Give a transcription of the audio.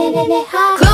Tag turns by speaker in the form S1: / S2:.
S1: ねねねは